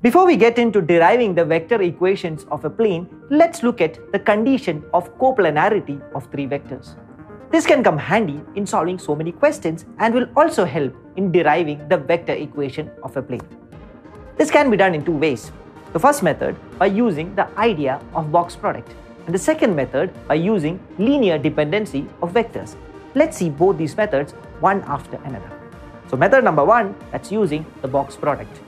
Before we get into deriving the vector equations of a plane, let's look at the condition of coplanarity of three vectors. This can come handy in solving so many questions and will also help in deriving the vector equation of a plane. This can be done in two ways. The first method by using the idea of box product and the second method by using linear dependency of vectors. Let's see both these methods one after another. So method number one, that's using the box product.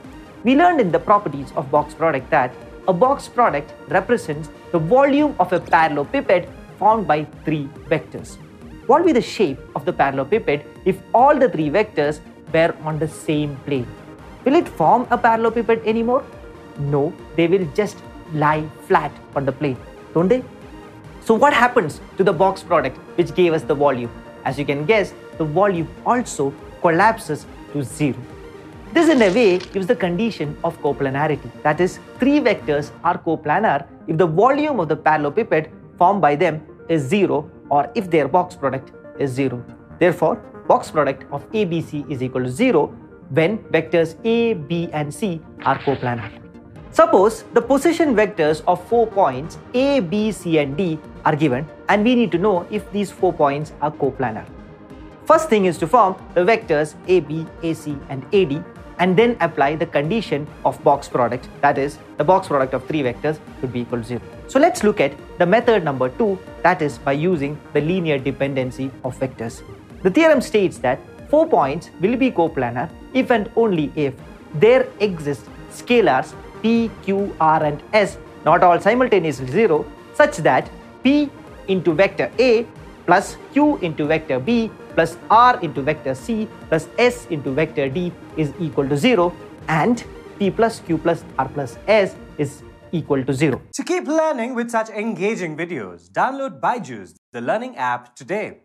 We learned in the properties of box product that a box product represents the volume of a parallelepiped formed by three vectors. What will be the shape of the parallelepiped if all the three vectors were on the same plane? Will it form a parallelepiped anymore? No, they will just lie flat on the plane, don't they? So what happens to the box product which gave us the volume? As you can guess, the volume also collapses to zero. This in a way gives the condition of coplanarity. That is, three vectors are coplanar if the volume of the parallelepiped formed by them is zero or if their box product is zero. Therefore, box product of ABC is equal to zero when vectors A, B and C are coplanar. Suppose the position vectors of four points A, B, C and D are given and we need to know if these four points are coplanar. First thing is to form the vectors AB, AC and AD and then apply the condition of box product that is the box product of three vectors should be equal to 0. So let's look at the method number 2 that is by using the linear dependency of vectors. The theorem states that four points will be coplanar if and only if there exist scalars p, q, r and s not all simultaneously 0 such that p into vector a plus q into vector b plus r into vector c plus s into vector d is equal to 0 and p plus q plus r plus s is equal to 0. To keep learning with such engaging videos, download Byju's, the learning app today.